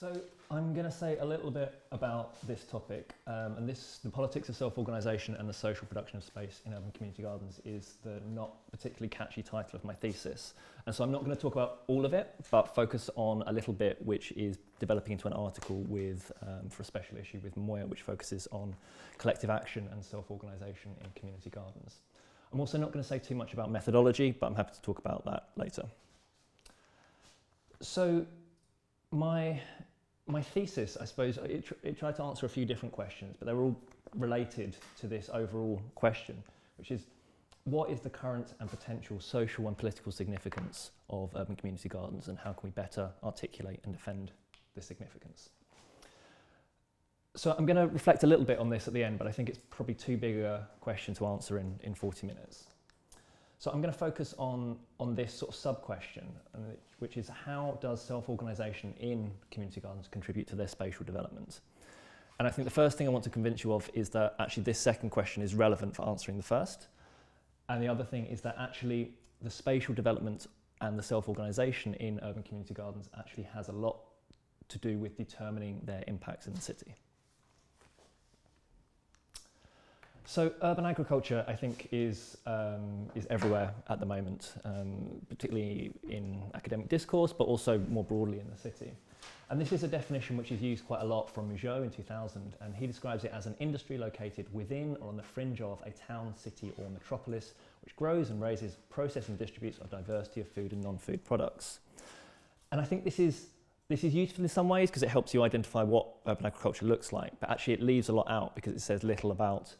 So I'm going to say a little bit about this topic, um, and this the politics of self-organisation and the social production of space in urban community gardens is the not particularly catchy title of my thesis. And so I'm not going to talk about all of it, but focus on a little bit which is developing into an article with um, for a special issue with Moya, which focuses on collective action and self-organisation in community gardens. I'm also not going to say too much about methodology, but I'm happy to talk about that later. So my my thesis, I suppose, it, tr it tried to answer a few different questions, but they were all related to this overall question, which is what is the current and potential social and political significance of urban community gardens and how can we better articulate and defend the significance? So I'm going to reflect a little bit on this at the end, but I think it's probably too big a question to answer in, in 40 minutes. So I'm going to focus on, on this sort of sub-question, which is how does self-organisation in community gardens contribute to their spatial development? And I think the first thing I want to convince you of is that actually this second question is relevant for answering the first. And the other thing is that actually the spatial development and the self-organisation in urban community gardens actually has a lot to do with determining their impacts in the city. So urban agriculture, I think, is, um, is everywhere at the moment, um, particularly in academic discourse, but also more broadly in the city. And this is a definition which is used quite a lot from Mougeot in 2000, and he describes it as an industry located within or on the fringe of a town, city or metropolis, which grows and raises, processes and distributes a diversity of food and non-food products. And I think this is this is useful in some ways because it helps you identify what urban agriculture looks like, but actually it leaves a lot out because it says little about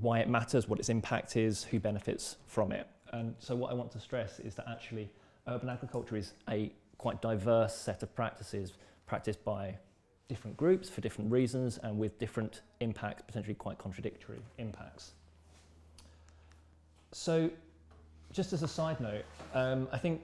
why it matters, what its impact is, who benefits from it. And so what I want to stress is that actually urban agriculture is a quite diverse set of practices practiced by different groups for different reasons and with different impacts, potentially quite contradictory impacts. So just as a side note, um, I think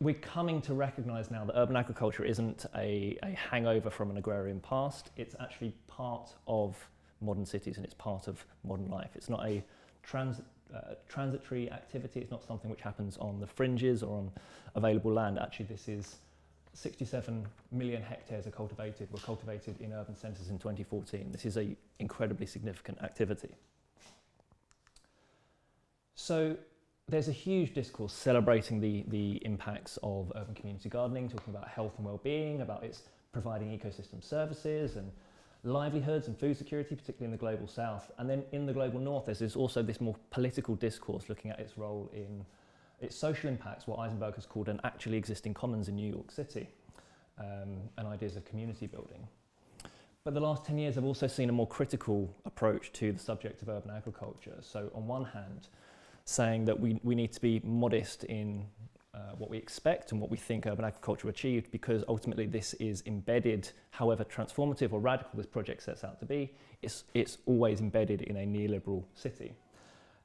we're coming to recognise now that urban agriculture isn't a, a hangover from an agrarian past. It's actually part of modern cities and it's part of modern life. It's not a trans, uh, transitory activity, it's not something which happens on the fringes or on available land. Actually, this is 67 million hectares are cultivated, were cultivated in urban centres in 2014. This is an incredibly significant activity. So there's a huge discourse celebrating the, the impacts of urban community gardening, talking about health and well-being, about its providing ecosystem services and livelihoods and food security, particularly in the global south. And then in the global north, there's also this more political discourse looking at its role in its social impacts, what Eizenberg has called an actually existing commons in New York City, um, and ideas of community building. But the last 10 years have also seen a more critical approach to the subject of urban agriculture. So on one hand, saying that we, we need to be modest in uh, what we expect and what we think urban agriculture achieved because ultimately this is embedded, however transformative or radical this project sets out to be, it's, it's always embedded in a neoliberal city.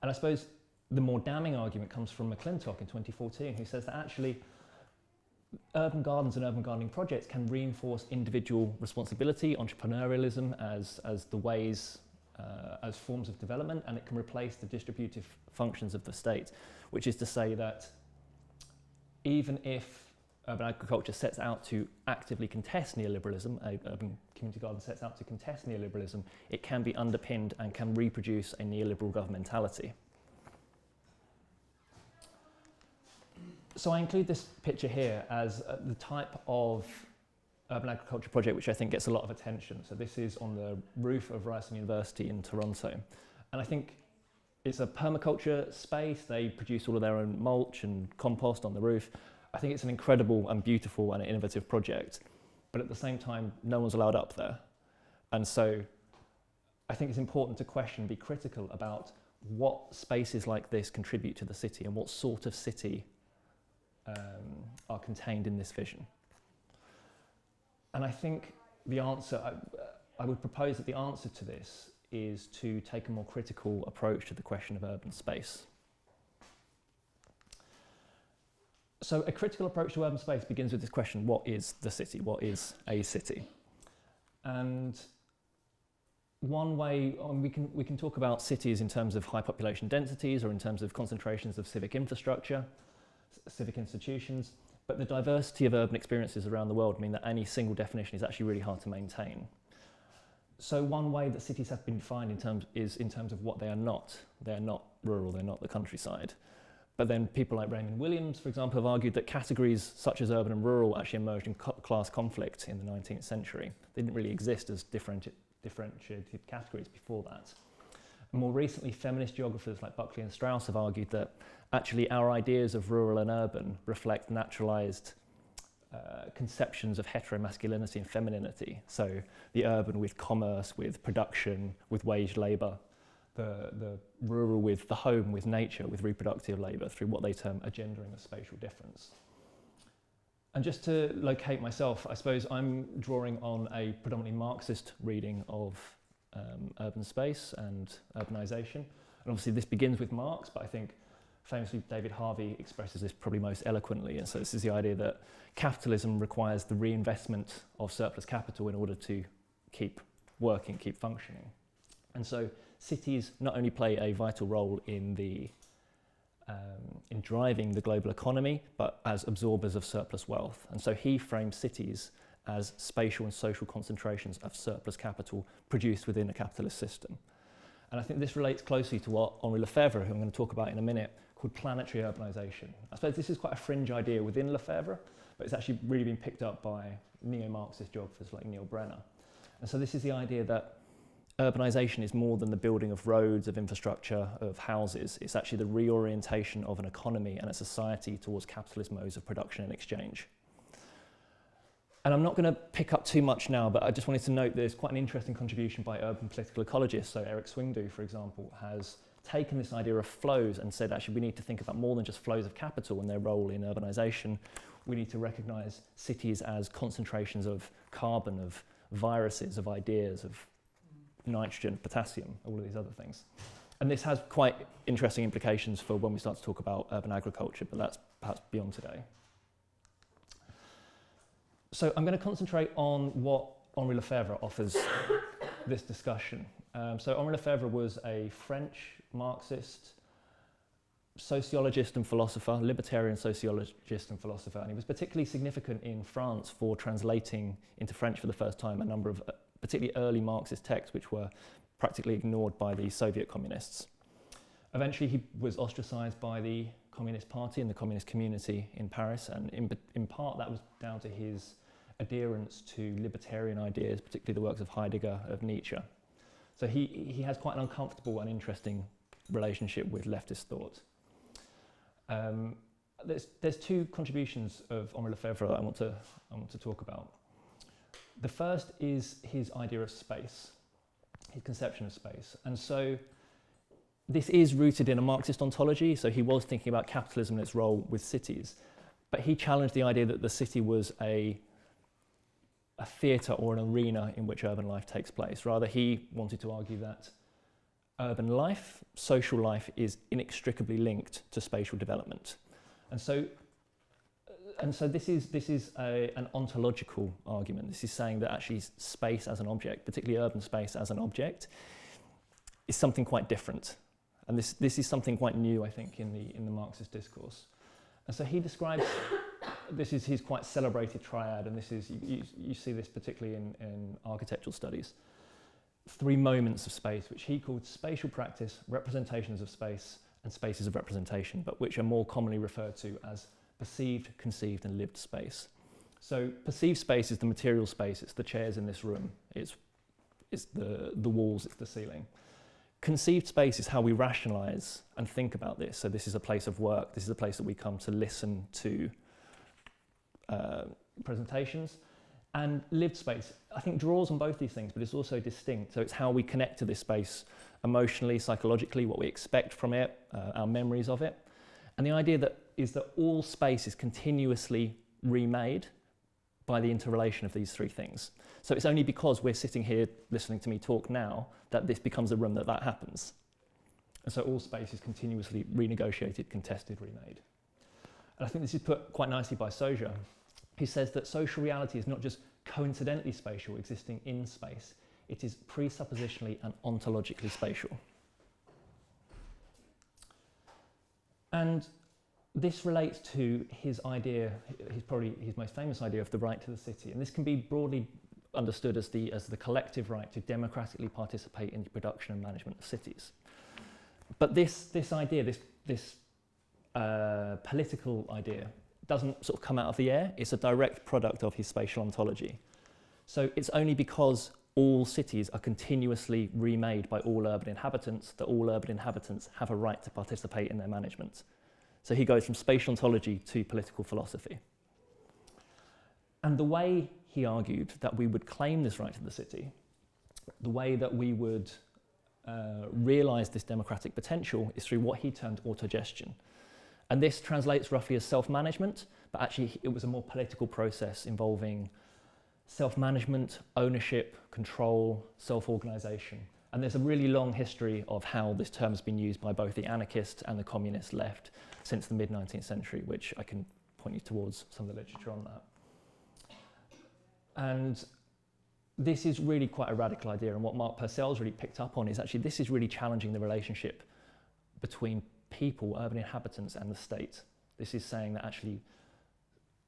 And I suppose the more damning argument comes from McClintock in 2014 who says that actually urban gardens and urban gardening projects can reinforce individual responsibility, entrepreneurialism as, as the ways, uh, as forms of development, and it can replace the distributive functions of the state, which is to say that even if urban agriculture sets out to actively contest neoliberalism, urban community garden sets out to contest neoliberalism, it can be underpinned and can reproduce a neoliberal governmentality. So I include this picture here as uh, the type of urban agriculture project which I think gets a lot of attention. So this is on the roof of Ryerson University in Toronto. And I think it's a permaculture space. They produce all of their own mulch and compost on the roof. I think it's an incredible and beautiful and innovative project. But at the same time, no one's allowed up there. And so I think it's important to question, be critical about what spaces like this contribute to the city and what sort of city um, are contained in this vision. And I think the answer, I, I would propose that the answer to this is to take a more critical approach to the question of urban space. So a critical approach to urban space begins with this question, what is the city? What is a city? And one way we, can, we can talk about cities in terms of high population densities or in terms of concentrations of civic infrastructure, civic institutions. But the diversity of urban experiences around the world mean that any single definition is actually really hard to maintain. So one way that cities have been defined in terms is in terms of what they are not. They are not rural, they're not the countryside. But then people like Raymond Williams, for example, have argued that categories such as urban and rural actually emerged in co class conflict in the 19th century. They didn't really exist as differenti differentiated categories before that. And more recently, feminist geographers like Buckley and Strauss have argued that actually our ideas of rural and urban reflect naturalized uh, conceptions of heteromasculinity and femininity. So the urban with commerce, with production, with wage labour, the, the rural with the home, with nature, with reproductive labour through what they term a gendering of spatial difference. And just to locate myself, I suppose I'm drawing on a predominantly Marxist reading of um, urban space and urbanisation. And obviously this begins with Marx, but I think famously David Harvey expresses this probably most eloquently. And so this is the idea that capitalism requires the reinvestment of surplus capital in order to keep working, keep functioning. And so cities not only play a vital role in the um, in driving the global economy, but as absorbers of surplus wealth. And so he frames cities as spatial and social concentrations of surplus capital produced within a capitalist system. And I think this relates closely to what Henri Lefebvre, who I'm going to talk about in a minute, called planetary urbanisation. I suppose this is quite a fringe idea within Lefebvre, but it's actually really been picked up by neo-Marxist geographers like Neil Brenner. And so this is the idea that urbanisation is more than the building of roads, of infrastructure, of houses. It's actually the reorientation of an economy and a society towards capitalist modes of production and exchange. And I'm not going to pick up too much now, but I just wanted to note there's quite an interesting contribution by urban political ecologists. So Erik Swyngedouw, for example, has taken this idea of flows and said actually we need to think about more than just flows of capital and their role in urbanisation. We need to recognise cities as concentrations of carbon, of viruses, of ideas, of nitrogen, potassium, all of these other things. And this has quite interesting implications for when we start to talk about urban agriculture, but that's perhaps beyond today. So I'm going to concentrate on what Henri Lefebvre offers this discussion. Um, so Henri Lefebvre was a French Marxist sociologist and philosopher, libertarian sociologist and philosopher, and he was particularly significant in France for translating into French for the first time a number of uh, particularly early Marxist texts which were practically ignored by the Soviet communists. Eventually he was ostracized by the Communist Party and the communist community in Paris and in, in part that was down to his adherence to libertarian ideas, particularly the works of Heidegger, of Nietzsche. So he, he has quite an uncomfortable and interesting relationship with leftist thought. Um, there's, there's two contributions of Henri Lefebvre I want to, I want to talk about. The first is his idea of space, his conception of space. And so this is rooted in a Marxist ontology, so he was thinking about capitalism and its role with cities. But he challenged the idea that the city was a, a theatre or an arena in which urban life takes place. Rather, he wanted to argue that urban life, social life, is inextricably linked to spatial development. And so and so this is, this is a, an ontological argument. This is saying that actually space as an object, particularly urban space as an object, is something quite different. And this, this is something quite new, I think, in the, in the Marxist discourse. And so he describes, this is his quite celebrated triad, and this is, you, you, you see this particularly in, in architectural studies, three moments of space, which he called spatial practice, representations of space, and spaces of representation, but which are more commonly referred to as perceived, conceived and lived space. So perceived space is the material space, it's the chairs in this room, it's, it's the, the walls, it's the ceiling. Conceived space is how we rationalize and think about this. So this is a place of work, this is a place that we come to listen to uh, presentations. And lived space, I think draws on both these things, but it's also distinct. So it's how we connect to this space emotionally, psychologically, what we expect from it, uh, our memories of it. And the idea that is that all space is continuously remade by the interrelation of these three things. So it's only because we're sitting here listening to me talk now that this becomes a room that that happens. And so all space is continuously renegotiated, contested, remade. And I think this is put quite nicely by Soja. He says that social reality is not just coincidentally spatial, existing in space, it is presuppositionally and ontologically spatial. And this relates to his idea, his probably his most famous idea of the right to the city, and this can be broadly understood as the as the collective right to democratically participate in the production and management of cities. But this this idea, this this political idea, doesn't sort of come out of the air. It's a direct product of his spatial ontology. So it's only because all cities are continuously remade by all urban inhabitants that all urban inhabitants have a right to participate in their management. So he goes from spatial ontology to political philosophy. And the way he argued that we would claim this right to the city, the way that we would uh, realize this democratic potential is through what he termed autogestion. And this translates roughly as self management, but actually it was a more political process involving self management, ownership, control, self organization. And there's a really long history of how this term has been used by both the anarchist and the communist left since the mid 19th century, which I can point you towards some of the literature on that. And this is really quite a radical idea. And what Mark Purcell's really picked up on is actually this is really challenging the relationship between people, urban inhabitants, and the state. This is saying that actually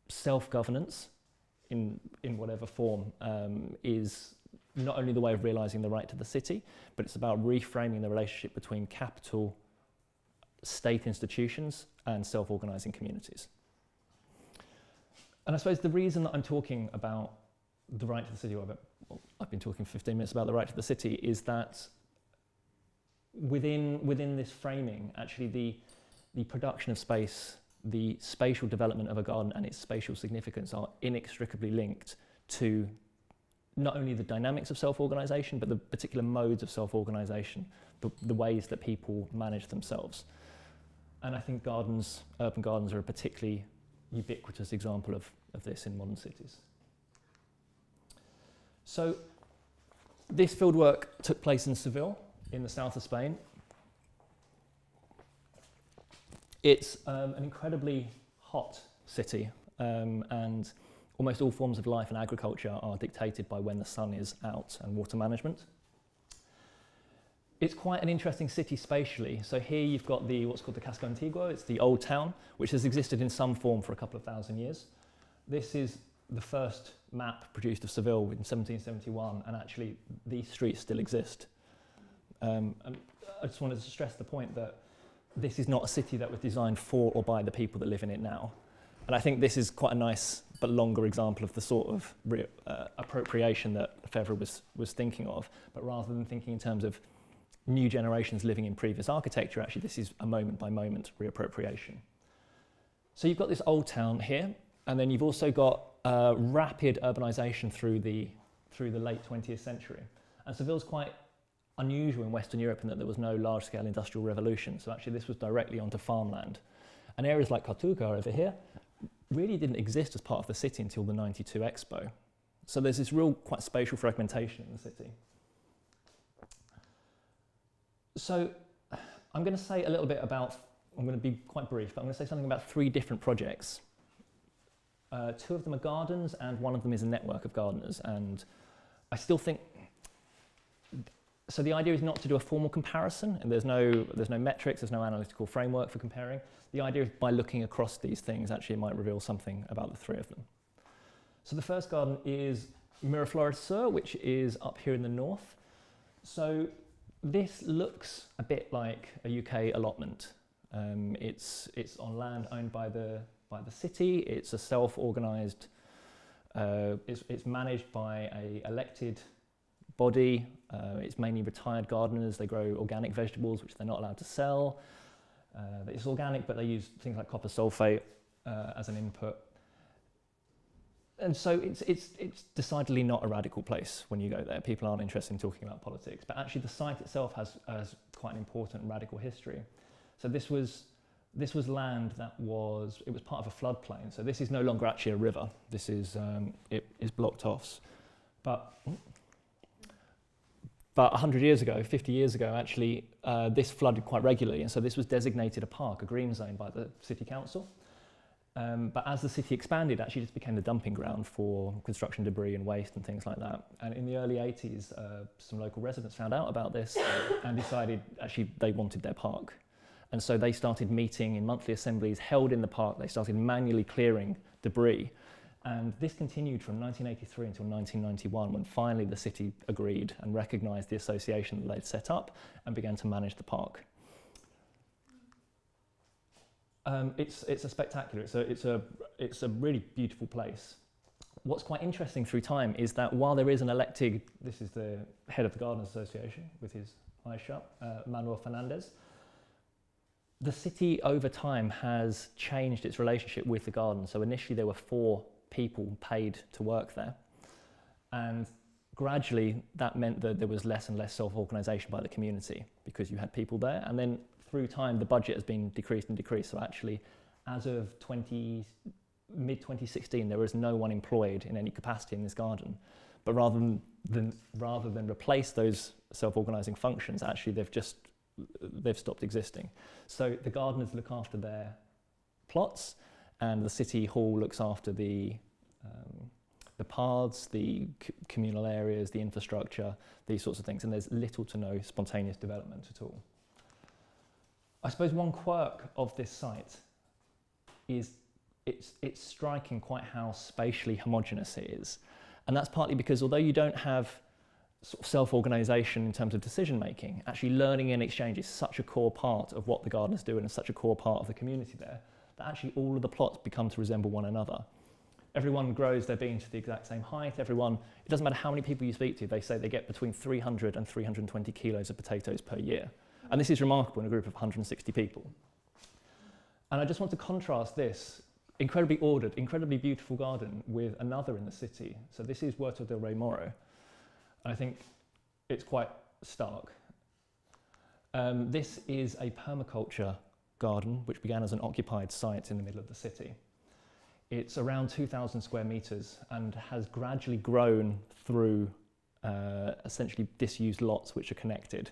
self governance, in, in whatever form, um, is not only the way of realizing the right to the city, but it's about reframing the relationship between capital, state institutions, and self organizing communities. And I suppose the reason that I'm talking about the right to the city, or I've been talking 15 minutes about the right to the city, is that within, within this framing, actually the, the production of space, the spatial development of a garden and its spatial significance are inextricably linked to not only the dynamics of self-organization, but the particular modes of self-organization, the, the ways that people manage themselves. And I think gardens, urban gardens are a particularly ubiquitous example of, of this in modern cities. So this fieldwork took place in Seville in the south of Spain. It's um, an incredibly hot city um, and almost all forms of life and agriculture are dictated by when the sun is out and water management. It's quite an interesting city spatially. So here you've got the what's called the Casco Antiguo. It's the old town, which has existed in some form for a couple of thousand years. This is the first map produced of Seville in 1771, and actually these streets still exist. Um, I just wanted to stress the point that this is not a city that was designed for or by the people that live in it now. And I think this is quite a nice but longer example of the sort of uh, appropriation that Febvre was, was thinking of. But rather than thinking in terms of new generations living in previous architecture, actually, this is a moment by moment reappropriation. So you've got this old town here, and then you've also got uh, rapid urbanisation through the, through the late 20th century. And Seville's quite unusual in Western Europe in that there was no large-scale industrial revolution. So actually this was directly onto farmland. And areas like Cartuja over here really didn't exist as part of the city until the 92 Expo. So there's this real quite spatial fragmentation in the city. So I'm going to say a little bit about, I'm going to be quite brief, but I'm going to say something about three different projects uh, two of them are gardens, and one of them is a network of gardeners. And I still think so. The idea is not to do a formal comparison, and there's no there's no metrics, there's no analytical framework for comparing. The idea is by looking across these things, actually, it might reveal something about the three of them. So the first garden is Miraflores Sur, which is up here in the north. So this looks a bit like a UK allotment. Um, it's, it's on land owned by the by the city. It's a self-organized, uh, it's, it's, managed by a elected body. Uh, it's mainly retired gardeners. They grow organic vegetables, which they're not allowed to sell. Uh, it's organic, but they use things like copper sulfate uh, as an input. And so it's, it's, it's decidedly not a radical place when you go there. People aren't interested in talking about politics, but actually the site itself has, has quite an important radical history. So this was this was land that was, it was part of a floodplain. So this is no longer actually a river. This is, um, it is blocked off. But about 100 years ago, 50 years ago, actually, uh, this flooded quite regularly. And so this was designated a park, a green zone by the city council. Um, but as the city expanded, actually just became the dumping ground for construction debris and waste and things like that. And in the early 80s, uh, some local residents found out about this and decided actually they wanted their park. And so they started meeting in monthly assemblies held in the park. They started manually clearing debris. And this continued from 1983 until 1991 when finally the city agreed and recognised the association that they'd set up and began to manage the park. Um, it's, it's a spectacular, it's a, it's, a, it's a really beautiful place. What's quite interesting through time is that while there is an elected, this is the head of the Gardeners Association with his eyes shut, uh, Manuel Fernandez, the city over time has changed its relationship with the garden. So initially there were four people paid to work there. And gradually that meant that there was less and less self-organisation by the community because you had people there. And then through time, the budget has been decreased and decreased. So actually, as of 20, mid 2016, there was no one employed in any capacity in this garden. But rather than, than rather than replace those self-organising functions, actually they've just they've stopped existing. So the gardeners look after their plots, and the city hall looks after the um, the paths, the communal areas, the infrastructure, these sorts of things, and there's little to no spontaneous development at all. I suppose one quirk of this site is it's, it's striking quite how spatially homogenous it is. And that's partly because although you don't have sort of self-organisation in terms of decision making, actually learning and exchange is such a core part of what the gardeners do and such a core part of the community there that actually all of the plots become to resemble one another. Everyone grows their bean to the exact same height. Everyone, it doesn't matter how many people you speak to, they say they get between 300 and 320 kilos of potatoes per year. And this is remarkable in a group of 160 people. And I just want to contrast this incredibly ordered, incredibly beautiful garden with another in the city. So this is Huerto del Rey Moro. And I think it's quite stark. Um, this is a permaculture garden which began as an occupied site in the middle of the city. It's around 2,000 square metres and has gradually grown through uh, essentially disused lots which are connected.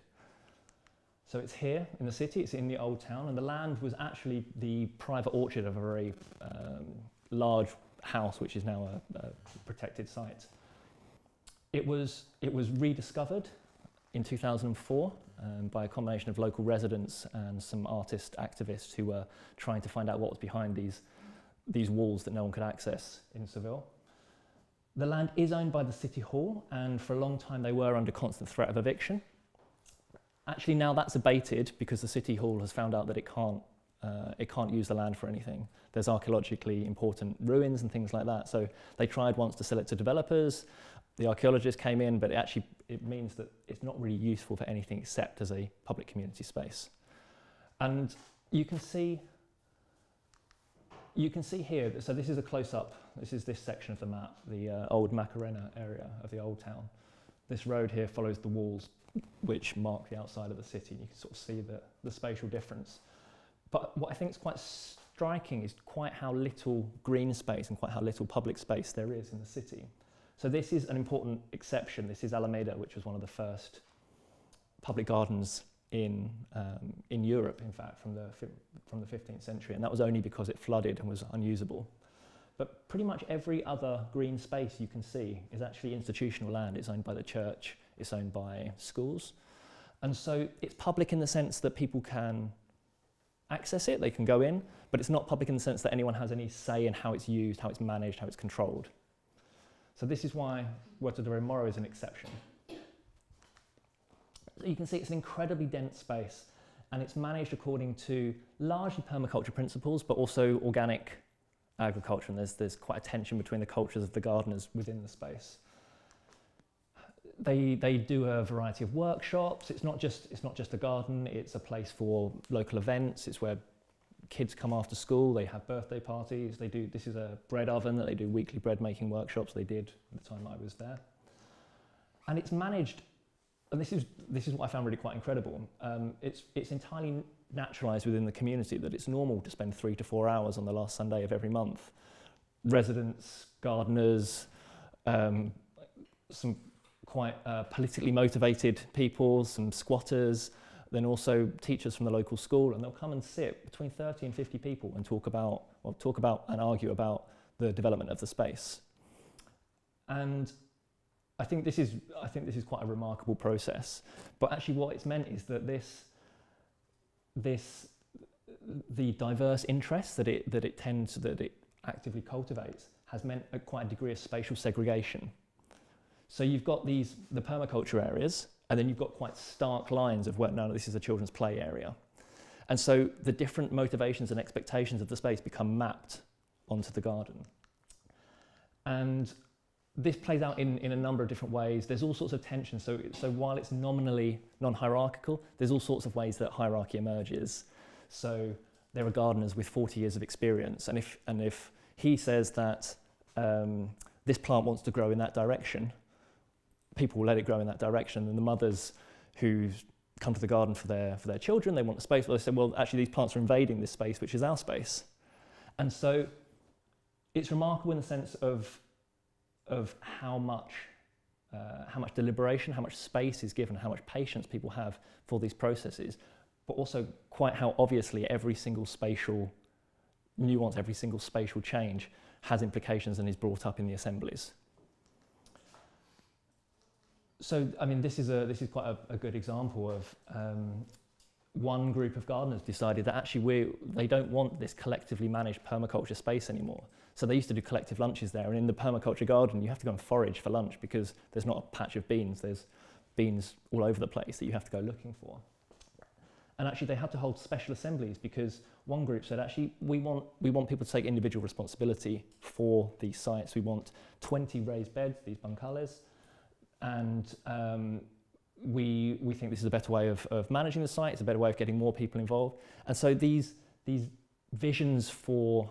So it's here in the city, it's in the old town, and the land was actually the private orchard of a very um, large house, which is now a, a protected site. It was, it was rediscovered in 2004 um, by a combination of local residents and some artist activists who were trying to find out what was behind these, these walls that no one could access in Seville. The land is owned by the City Hall, and for a long time they were under constant threat of eviction. Actually, now that's abated because the City Hall has found out that it can't, uh, it can't use the land for anything. There's archaeologically important ruins and things like that. So they tried once to sell it to developers. The archaeologists came in, but it actually it means that it's not really useful for anything except as a public community space. And you can see you can see here, so this is a close-up, this is this section of the map, the uh, old Macarena area of the old town. This road here follows the walls which mark the outside of the city. And you can sort of see the, the spatial difference. But what I think is quite striking is quite how little green space and quite how little public space there is in the city. So this is an important exception. This is Alameda, which was one of the first public gardens in, um, in Europe, in fact, from the, from the 15th century. And that was only because it flooded and was unusable. But pretty much every other green space you can see is actually institutional land. It's owned by the church, it's owned by schools. And so it's public in the sense that people can access it, they can go in, but it's not public in the sense that anyone has any say in how it's used, how it's managed, how it's controlled. So this is why Rey Moro is an exception. So you can see it's an incredibly dense space and it's managed according to largely permaculture principles, but also organic agriculture. And there's, there's quite a tension between the cultures of the gardeners within the space. They, they do a variety of workshops. It's not, just, it's not just a garden, it's a place for local events. It's where kids come after school, they have birthday parties, they do, this is a bread oven that they do weekly bread making workshops, they did the time I was there. And it's managed, and this is, this is what I found really quite incredible, um, it's, it's entirely naturalised within the community that it's normal to spend three to four hours on the last Sunday of every month. Residents, gardeners, um, some quite uh, politically motivated people, some squatters, then also teachers from the local school, and they'll come and sit between 30 and 50 people and talk about, well, talk about and argue about the development of the space. And I think this is, I think this is quite a remarkable process. But actually, what it's meant is that this, this the diverse interests that it, that it tends, that it actively cultivates has meant a, quite a degree of spatial segregation. So you've got these, the permaculture areas, and then you've got quite stark lines of where, no, this is a children's play area. And so the different motivations and expectations of the space become mapped onto the garden. And this plays out in, in a number of different ways. There's all sorts of tension. So, so while it's nominally non-hierarchical, there's all sorts of ways that hierarchy emerges. So there are gardeners with 40 years of experience. And if, and if he says that um, this plant wants to grow in that direction, people will let it grow in that direction. And the mothers who come to the garden for their, for their children, they want the space, well, they say, well, actually these plants are invading this space, which is our space. And so it's remarkable in the sense of of how much, uh, how much deliberation, how much space is given, how much patience people have for these processes, but also quite how obviously every single spatial nuance, every single spatial change has implications and is brought up in the assemblies. So, I mean, this is, a, this is quite a, a good example of um, one group of gardeners decided that actually we, they don't want this collectively managed permaculture space anymore. So they used to do collective lunches there, and in the permaculture garden, you have to go and forage for lunch because there's not a patch of beans. There's beans all over the place that you have to go looking for. And actually, they had to hold special assemblies because one group said, actually, we want, we want people to take individual responsibility for these sites. We want 20 raised beds, these bancales, and um, we, we think this is a better way of, of managing the site, it's a better way of getting more people involved. And so these, these visions for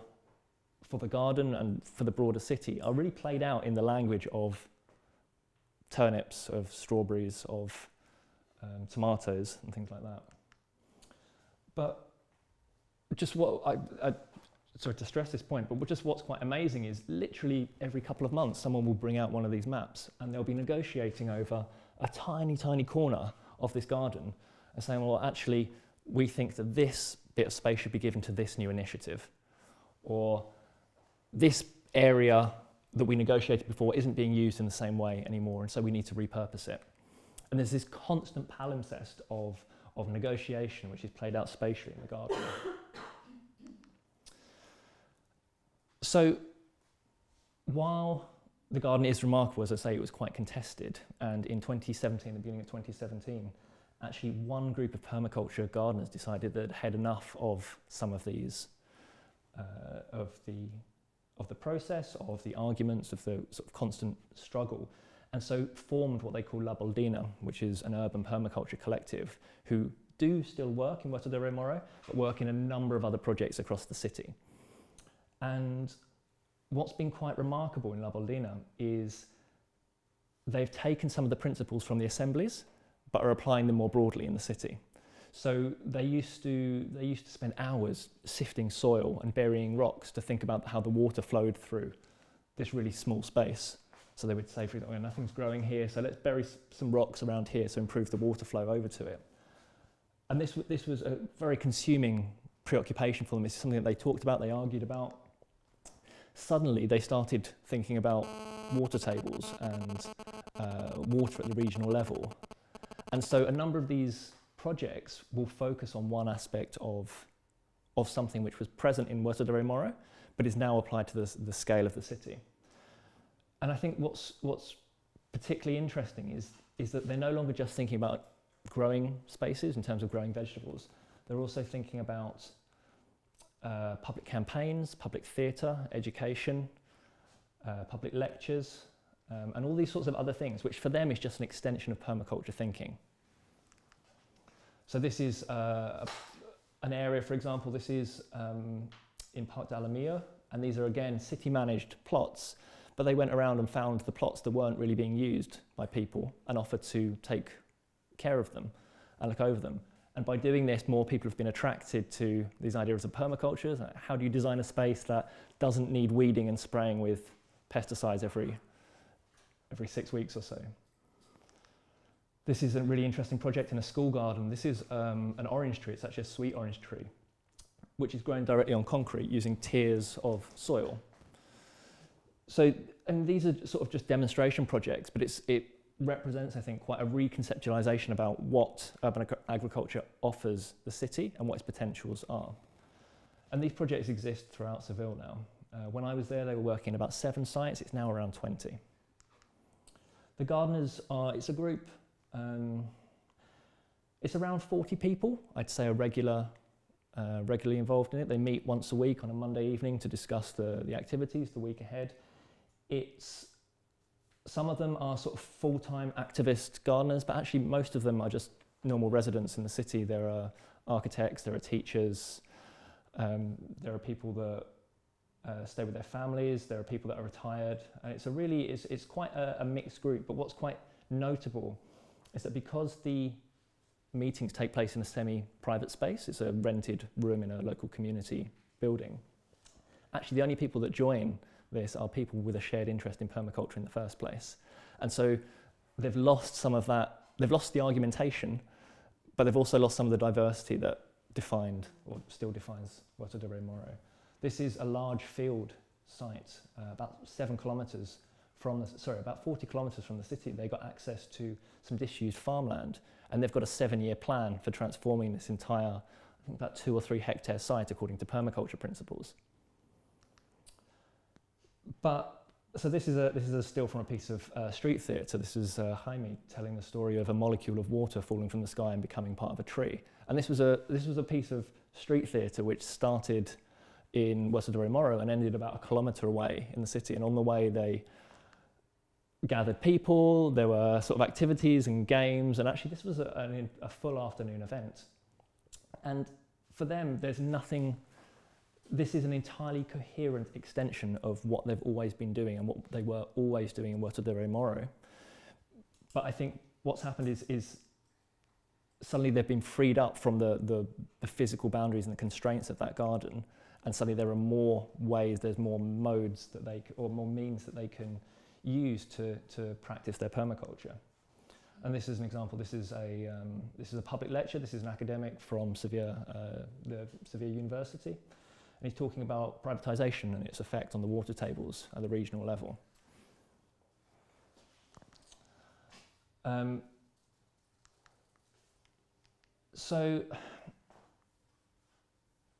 for the garden and for the broader city are really played out in the language of turnips, of strawberries, of um, tomatoes and things like that. But just what I, I sorry to stress this point, but just what's quite amazing is literally every couple of months someone will bring out one of these maps and they'll be negotiating over a tiny, tiny corner of this garden and saying, well, actually, we think that this bit of space should be given to this new initiative. Or this area that we negotiated before isn't being used in the same way anymore, and so we need to repurpose it. And there's this constant palimpsest of, of negotiation which is played out spatially in the garden. So while the garden is remarkable, as I say, it was quite contested, and in 2017, the beginning of 2017, actually one group of permaculture gardeners decided that had enough of some of these, uh, of the of the process, of the arguments, of the sort of constant struggle, and so formed what they call La Boldina, which is an urban permaculture collective who do still work in Huerto del Rey Moro, but work in a number of other projects across the city. And what's been quite remarkable in La Boldina is they've taken some of the principles from the assemblies, but are applying them more broadly in the city. So they used to they used to spend hours sifting soil and burying rocks to think about how the water flowed through this really small space. So they would say, for example, oh, nothing's growing here, so let's bury some rocks around here to improve the water flow over to it. And this, this was a very consuming preoccupation for them. It's something that they talked about, they argued about. Suddenly, they started thinking about water tables and uh, water at the regional level. And so a number of these projects will focus on one aspect of, of something which was present in Huerto del Rey Moro, but is now applied to the, the scale of the city. And I think what's, what's particularly interesting is, is that they're no longer just thinking about growing spaces in terms of growing vegetables. They're also thinking about uh, public campaigns, public theatre, education, uh, public lectures, um, and all these sorts of other things, which for them is just an extension of permaculture thinking. So this is uh, an area, for example, this is um, in Parque del Alamillo, and these are again city managed plots, but they went around and found the plots that weren't really being used by people and offered to take care of them and look over them. And by doing this, more people have been attracted to these ideas of permaculture. How do you design a space that doesn't need weeding and spraying with pesticides every, every six weeks or so? This is a really interesting project in a school garden. This is um, an orange tree. It's actually a sweet orange tree, which is grown directly on concrete using tiers of soil. So, and these are sort of just demonstration projects, but it's, it represents, I think, quite a reconceptualization about what urban ag agriculture offers the city and what its potentials are. And these projects exist throughout Seville now. Uh, when I was there, they were working in about seven sites. It's now around 20. The gardeners are, it's a group, um, it's around 40 people, I'd say are regular, uh, regularly involved in it. They meet once a week on a Monday evening to discuss the, the activities the week ahead. It's, some of them are sort of full-time activist gardeners, but actually most of them are just normal residents in the city. There are architects, there are teachers, um, there are people that uh, stay with their families, there are people that are retired. It's a really, it's, it's quite a, a mixed group, but what's quite notable is that because the meetings take place in a semi-private space, it's a rented room in a local community building, actually the only people that join this are people with a shared interest in permaculture in the first place. And so they've lost some of that, they've lost the argumentation, but they've also lost some of the diversity that defined, or still defines, Huerta de Moro. This is a large field site, uh, about seven kilometres from the, sorry, about 40 kilometres from the city. They got access to some disused farmland and they've got a seven year plan for transforming this entire, I think about two or three hectare site according to permaculture principles. But so this is a this is a still from a piece of uh, street theatre. This is uh, Jaime telling the story of a molecule of water falling from the sky and becoming part of a tree. And this was a this was a piece of street theatre which started in Huerta de Moro and ended about a kilometre away in the city. And on the way, they gathered people, there were sort of activities and games, and actually, this was a, a, a full afternoon event. And for them, there's nothing, this is an entirely coherent extension of what they've always been doing and what they were always doing in Huerta de Moro. But I think what's happened is, is suddenly they've been freed up from the, the, the physical boundaries and the constraints of that garden and suddenly there are more ways, there's more modes that they, or more means that they can use to, to practice their permaculture. And this is an example, this is a, um, this is a public lecture, this is an academic from Sevilla, uh, the Sevilla University, and he's talking about privatization and its effect on the water tables at the regional level. Um, so,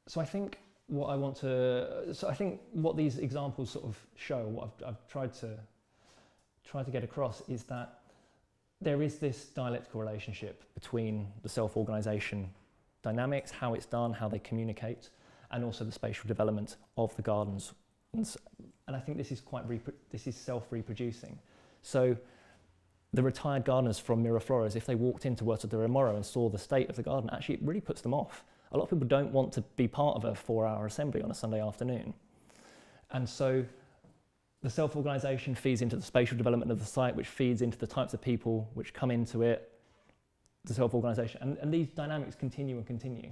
so I think what I want to, so I think what these examples sort of show, what I've, I've tried to try to get across is that there is this dialectical relationship between the self-organization dynamics, how it's done, how they communicate, and also the spatial development of the gardens. And, I think this is quite, this is self-reproducing. So the retired gardeners from Miraflores, if they walked into Huerto del Rey Moro and saw the state of the garden, actually it really puts them off a lot of people don't want to be part of a four hour assembly on a Sunday afternoon. And so the self-organisation feeds into the spatial development of the site, which feeds into the types of people which come into it, the self-organisation. And, and these dynamics continue and continue.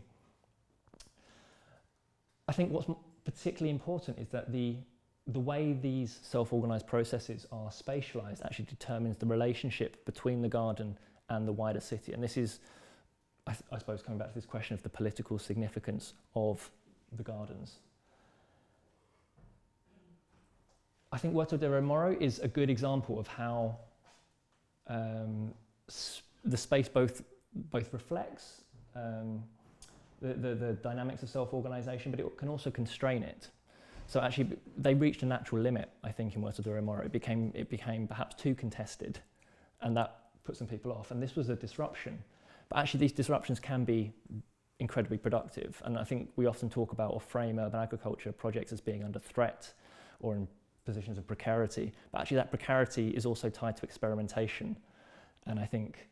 I think what's particularly important is that the, the way these self-organised processes are spatialized actually determines the relationship between the garden and the wider city. And this is I, I suppose coming back to this question of the political significance of the gardens. I think Huerto del Rey Moro is a good example of how um, the space both, both reflects um, the, the, the dynamics of self-organisation, but it can also constrain it. So actually, they reached a natural limit, I think, in Huerta de. It became, it became perhaps too contested, and that put some people off. And this was a disruption. But actually, these disruptions can be incredibly productive. And I think we often talk about or frame urban agriculture projects as being under threat or in positions of precarity. But actually, that precarity is also tied to experimentation. And I think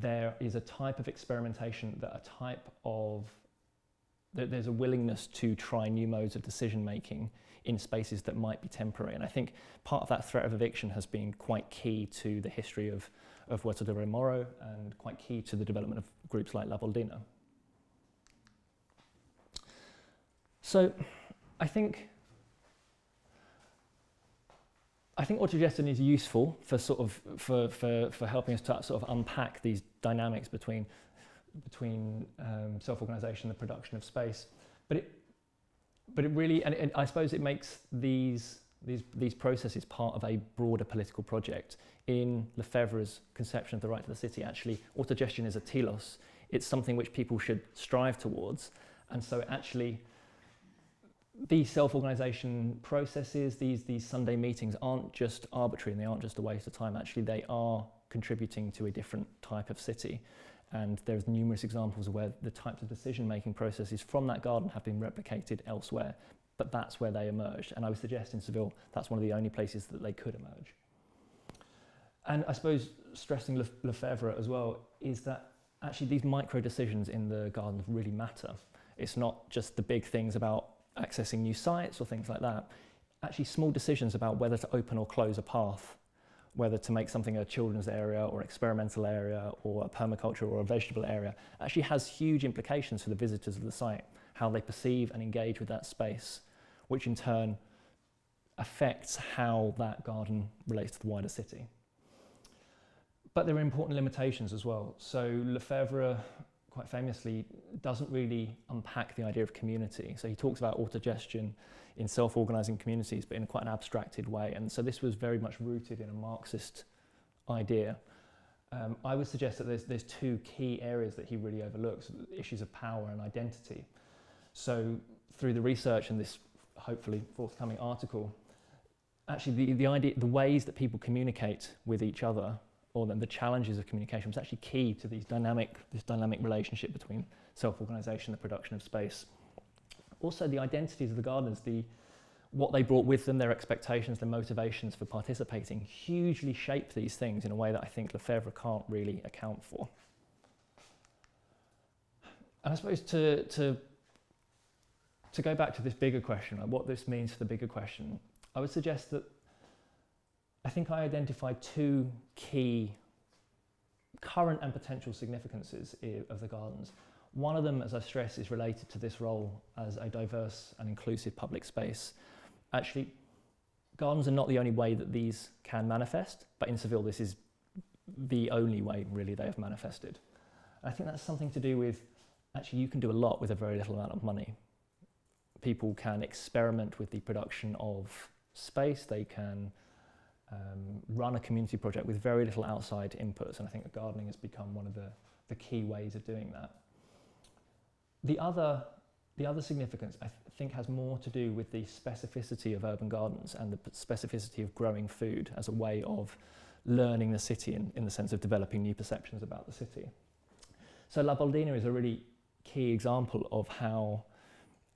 there is a type of experimentation that a type of that there's a willingness to try new modes of decision making in spaces that might be temporary. And I think part of that threat of eviction has been quite key to the history of of Huerto del Rey Moro and quite key to the development of groups like La Boldina. So I think I think autogestion is useful for sort of for, for, for helping us to sort of unpack these dynamics between between um, self-organization and the production of space. But it but it really and, and I suppose it makes these these, these processes part of a broader political project. In Lefebvre's conception of the right to the city, actually, autogestion is a telos. It's something which people should strive towards. And so actually, these self-organisation processes, these, these Sunday meetings aren't just arbitrary and they aren't just a waste of time. Actually, they are contributing to a different type of city. And there's numerous examples where the types of decision-making processes from that garden have been replicated elsewhere, but that's where they emerged. And I would suggest in Seville, that's one of the only places that they could emerge. And I suppose stressing Lefebvre as well is that actually these micro decisions in the gardens really matter. It's not just the big things about accessing new sites or things like that. Actually, small decisions about whether to open or close a path, whether to make something a children's area or experimental area or a permaculture or a vegetable area, actually has huge implications for the visitors of the site, how they perceive and engage with that space, which in turn affects how that garden relates to the wider city. But there are important limitations as well. So Lefebvre quite famously, doesn't really unpack the idea of community. So he talks about autogestion in self-organizing communities, but in quite an abstracted way. And so this was very much rooted in a Marxist idea. Um, I would suggest that there's, there's two key areas that he really overlooks, issues of power and identity. So through the research and this hopefully forthcoming article, actually the, the, idea, the ways that people communicate with each other or the challenges of communication was actually key to these dynamic, this dynamic relationship between self-organisation and the production of space. Also, the identities of the gardeners, the, what they brought with them, their expectations, their motivations for participating, hugely shaped these things in a way that I think Lefebvre can't really account for. And I suppose to, to, to go back to this bigger question, like what this means for the bigger question, I would suggest that I think I identified two key current and potential significances of the gardens. One of them, as I stress, is related to this role as a diverse and inclusive public space. Actually, gardens are not the only way that these can manifest, but in Seville this is the only way really they have manifested. I think that's something to do with, actually you can do a lot with a very little amount of money. People can experiment with the production of space, they can um, run a community project with very little outside inputs. And I think gardening has become one of the, the key ways of doing that. The other, the other significance, I th think, has more to do with the specificity of urban gardens and the specificity of growing food as a way of learning the city in, in the sense of developing new perceptions about the city. So La Boldina is a really key example of how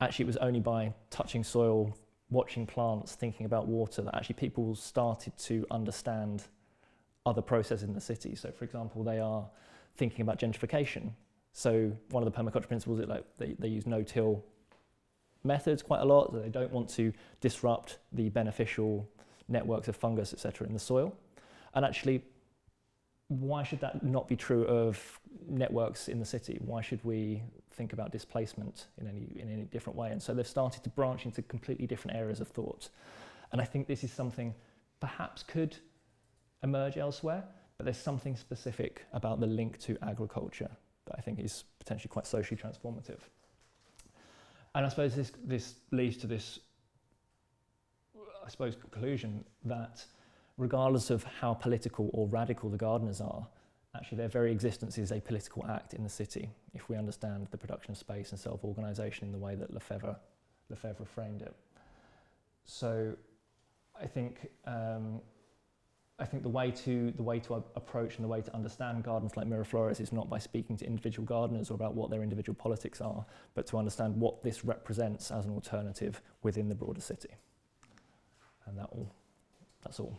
actually it was only by touching soil watching plants, thinking about water, that actually people started to understand other processes in the city. So, for example, they are thinking about gentrification. So, one of the permaculture principles is like they, they use no-till methods quite a lot. So they don't want to disrupt the beneficial networks of fungus, etc., in the soil. And actually, why should that not be true of networks in the city? Why should we think about displacement in any, in any different way? And so they've started to branch into completely different areas of thought. And I think this is something perhaps could emerge elsewhere, but there's something specific about the link to agriculture that I think is potentially quite socially transformative. And I suppose this, this leads to this, I suppose, conclusion that regardless of how political or radical the gardeners are, actually their very existence is a political act in the city, if we understand the production of space and self-organisation in the way that Lefebvre, Lefebvre framed it. So I think, um, I think the way to, the way to approach and the way to understand gardens like Miraflores is not by speaking to individual gardeners or about what their individual politics are, but to understand what this represents as an alternative within the broader city. And that all, that's all.